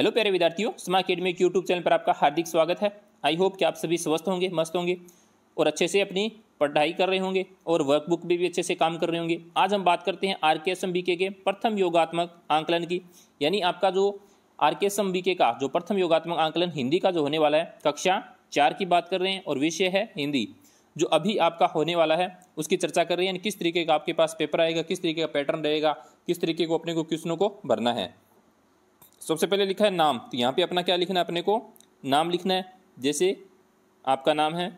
Hello प्यारे विद्यार्थियों स्मा के यूट्यूब चैनल पर आपका हार्दिक स्वागत है। आई होप कि आप सभी स्वस्थ होंगे मस्त होंगे और अच्छे से अपनी पढ़ाई कर रहे होंगे और वर्कबुक भी, भी अच्छे से काम कर रहे होंगे। आज हम बात करते हैं आर के एस एम बी के प्रथम योगात्मक आंकलन की। यानी आपका जो आर के एस एम बी के का जो प्रथम योगात्मक आंकलन हिंदी का जो होने वाला है कक्षा चार की बात कर रहे हैं और विषय है हिंदी जो अभी आपका होने वाला है उसकी चर्चा कर रहे हैं। यानी किस तरीके का आपके पास पेपर आएगा किस तरीके का पैटर्न रहेगा किस तरीके को अपने को क्वेश्चनों को भरना है। सबसे पहले लिखा है नाम। तो यहाँ पे अपना क्या लिखना है अपने को? नाम लिखना है। जैसे आपका नाम है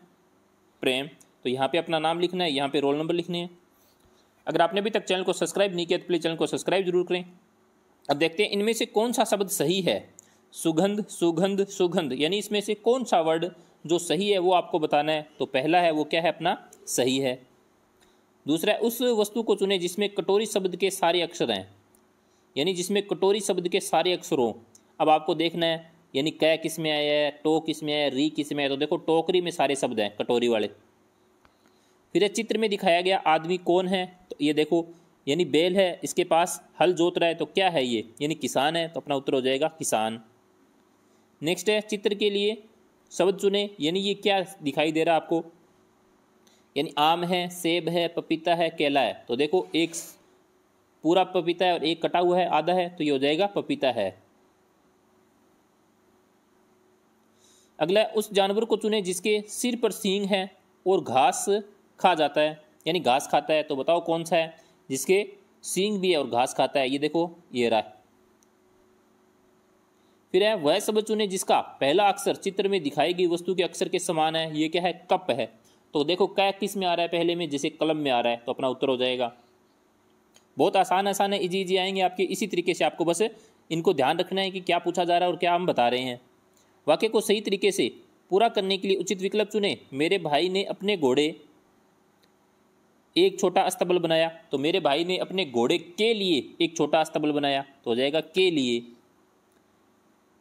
प्रेम तो यहाँ पे अपना नाम लिखना है, यहाँ पे रोल नंबर लिखने हैं। अगर आपने अभी तक चैनल को सब्सक्राइब नहीं किया तो प्लीज़ चैनल को सब्सक्राइब ज़रूर करें। अब देखते हैं, इनमें से कौन सा शब्द सही है? सुगंध सुगंध सुगंध। यानी इसमें से कौन सा वर्ड जो सही है, वो आपको बताना है। तो पहला है, वो क्या है अपना? सही है। दूसरा उस वस्तु को चुने जिसमें कटोरी शब्द के सारे अक्षर हैं। यानी जिसमें कटोरी शब्द के सारे अक्षर हों। अब आपको देखना है, यानी कै किसमें आया है, टो किसमें है, री किसमें आया तो देखो टोकरी में सारे शब्द हैं, कटोरी वाले। फिर चित्र में दिखाया गया आदमी कौन है तो ये देखो, यानी बेल है, इसके पास हल जोत रहा है तो क्या है ये? यानी किसान है तो अपना उत्तर हो जाएगा किसान। नेक्स्ट है, चित्र के लिए शब्द चुने, यानी ये क्या दिखाई दे रहा है आपको? यानी आम है, सेब है, पपीता है, केला है तो देखो एक पूरा पपीता है और एक कटा हुआ है, आधा है तो ये हो जाएगा पपीता है। अगला, उस जानवर को चुने जिसके सिर पर सींग है और घास खा जाता है। यानी घास खाता है तो बताओ कौन सा है? जिसके सींग भी है और घास खाता है। ये देखो, ये रहा फिर है, वह शब्द चुने जिसका पहला अक्षर चित्र में दिखाई गई वस्तु के अक्षर के समान है। ये क्या है? कप है। तो देखो, कै किसमें आ रहा है पहले में? जैसे कलम में आ रहा है तो अपना उत्तर हो जाएगा। बहुत आसान आसान है, इजी इजी आएँगे आपके, इसी तरीके से आपको बस इनको ध्यान रखना है कि क्या पूछा जा रहा है और क्या हम बता रहे हैं। वाक्य को सही तरीके से पूरा करने के लिए उचित विकल्प चुने। मेरे भाई ने अपने घोड़े एक छोटा अस्तबल बनाया तो मेरे भाई ने अपने घोड़े के लिए एक छोटा अस्तबल बनाया तो हो जाएगा के लिए।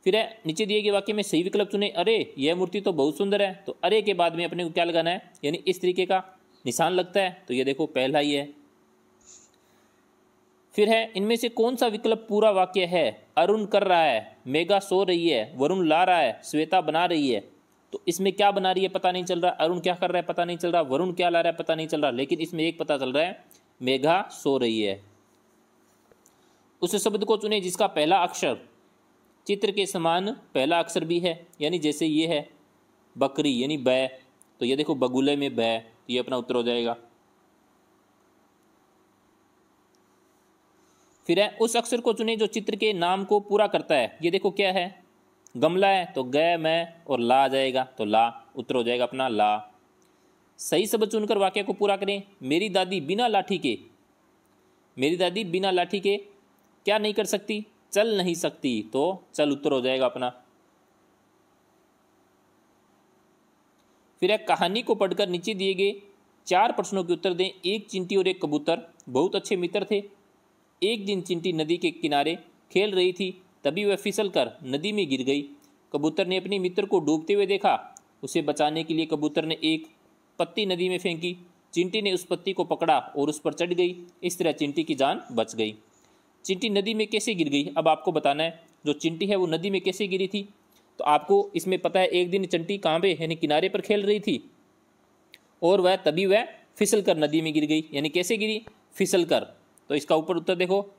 फिर है, नीचे दिए गए वाक्य में सही विकल्प चुने। अरे, यह मूर्ति तो बहुत सुंदर है तो अरे के बाद में अपने को क्या लगाना है? यानी इस तरीके का निशान लगता है। तो ये देखो, पहला ही है। फिर है, इनमें से कौन सा विकल्प पूरा वाक्य है? अरुण कर रहा है मेगा सो रही है, वरुण ला रहा है, श्वेता बना रही है। तो इसमें क्या बना रही है पता नहीं चल रहा, अरुण क्या कर रहा है पता नहीं चल रहा, वरुण क्या ला रहा है पता नहीं चल रहा, लेकिन इसमें एक पता चल रहा है, मेघा सो रही है। उस शब्द को चुने जिसका पहला अक्षर, चित्र के समान पहला अक्षर भी है, यानी जैसे ये है, बकरी, यानी बै। तो ये देखो, बगुले में बै तो ये अपना उत्तर हो जाएगा। फिर है, उस अक्षर को चुने जो चित्र के नाम को पूरा करता है। ये देखो क्या है? गमला है तो गय मैं और ला जाएगा तो ला उत्तर हो जाएगा अपना, ला। सही शब्द चुनकर वाक्य को पूरा करें। मेरी दादी बिना लाठी के, मेरी दादी बिना लाठी के क्या नहीं कर सकती? चल नहीं सकती तो चल उत्तर हो जाएगा अपना। फिर एक कहानी को पढ़कर नीचे दिए गए चार प्रश्नों के उत्तर दें। एक चिंटी और एक कबूतर, बहुत अच्छे मित्र थे। एक दिन चिंटी नदी के किनारे खेल रही थी, तभी वह फिसल कर नदी में गिर गई। कबूतर ने अपने मित्र को डूबते हुए देखा। उसे बचाने के लिए कबूतर ने एक पत्ती नदी में फेंकी। चिंटी ने उस पत्ती को पकड़ा और उस पर चढ़ गई। इस तरह चिंटी की जान बच गई। चिंटी नदी में कैसे गिर गई? अब आपको बताना है। जो चिंटी है, वो नदी में कैसे गिरी थी? तो आपको इसमें पता है, एक दिन चंटी कांबे, यानी किनारे पर खेल रही थी। और वह तभी वह फिसल कर नदी में गिर गई। यानी कैसे गिरी? फिसल कर तो इसका ऊपर उत्तर देखो।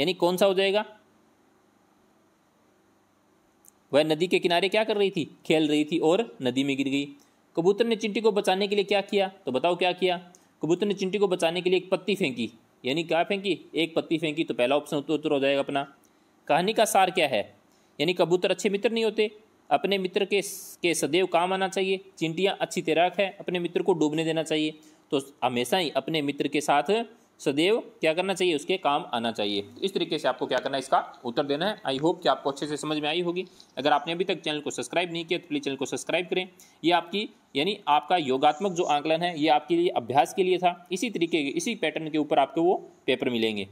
यानी कौन सा हो जाएगा? वह नदी के किनारे क्या कर रही थी? खेल रही थी और नदी में गिर गई। कबूतर ने चिंटी को बचाने के लिए क्या किया? तो बताओ क्या किया? कबूतर ने चिंटी को बचाने के लिए एक पत्ती फेंकी। यानी क्या फेंकी? एक पत्ती फेंकी तो पहला ऑप्शन उत्तर हो जाएगा अपना। कहानी का सार क्या है? यानी कबूतर अच्छे मित्र नहीं होते। अपने मित्र के के सदैव काम आना चाहिए। चिंटियाँ अच्छी तैराक है। अपने मित्र को डूबने देना चाहिए। तो हमेशा ही अपने मित्र के साथ सदैव क्या करना चाहिए? उसके काम आना चाहिए। तो इस तरीके से आपको क्या करना है? इसका उत्तर देना है। आई होप कि आपको अच्छे से समझ में आई होगी। अगर आपने अभी तक चैनल को सब्सक्राइब नहीं किया तो प्लीज़ चैनल को सब्सक्राइब करें। ये आपकी, यानी आपका योगात्मक जो आंकलन है, ये आपके लिए अभ्यास के लिए था। इसी तरीके इसी पैटर्न के ऊपर आपको वो पेपर मिलेंगे।